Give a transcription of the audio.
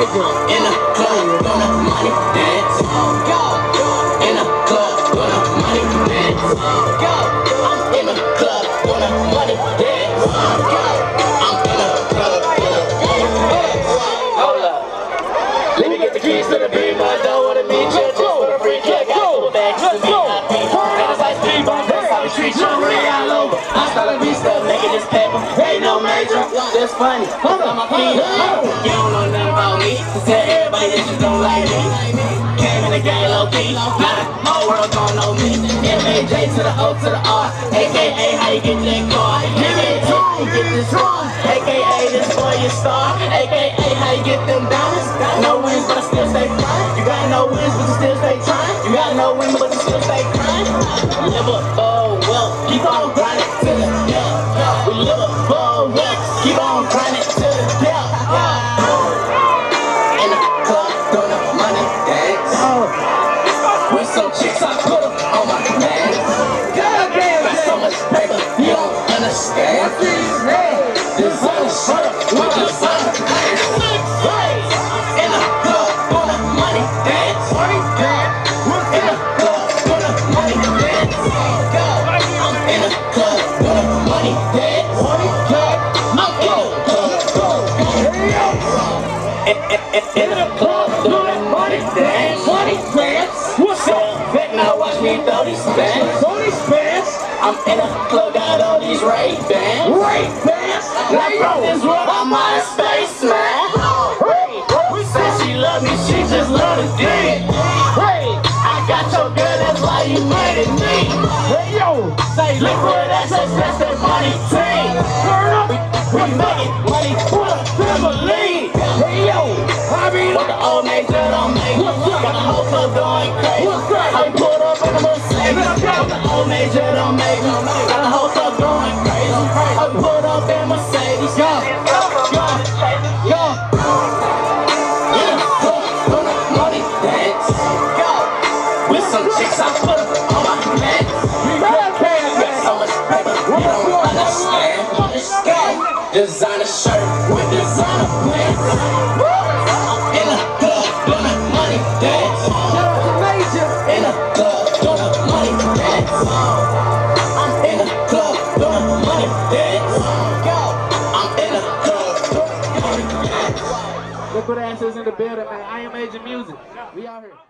In the club, doing a money dance. Go. In the club, doing a money dance. Go. I'm in the club, doing a money dance. Go. I'm in the club, doing a money dance. Hold up. Let me get the keys to the beam. I don't wanna meet you just for the free kick. I go back to me. And it's like speed bump. That's how we treat you. Real over. I started making this paper. Ain't no major. Funny. Hold on my feet. Tell everybody that you don't like me. Came in the game low key. Now the whole world gon' know me. M-A-J to the O to the R. AKA how you get that car. Give a time, get wrong. AKA this boy your star. AKA how you get them diamonds. No wins, but I still stay fine. You got no wins, but you still stay trying. You got no wins, but you still stay crying. Liverpool, well, keep on grinding to the death. We Liverpool, well, keep on grinding some chicks, I put on my man. Got so much paper, you don't understand. Designer shirt with designer pants. In the club, doing a money dance. In a club, now watch these bands. Throw these bands. I'm in a club, got all these Ray Bans. Ray Bans. Now from this world, I'm out of space, man. Hey, we said she love me, she just love to dig. Hey, I got your girl, that's why you made it me. Hey yo, say liquid assets, that's that money team. Turn up, we, we making money for the family. Hey yo, I mean, what the old major don't make. Some chicks, I put on my man. So much. In a club, doing a money dance. I'm in the club, doing a money dance. I'm in the club, doing a money dance. Assets in the building, man. I am Major Music. We out here.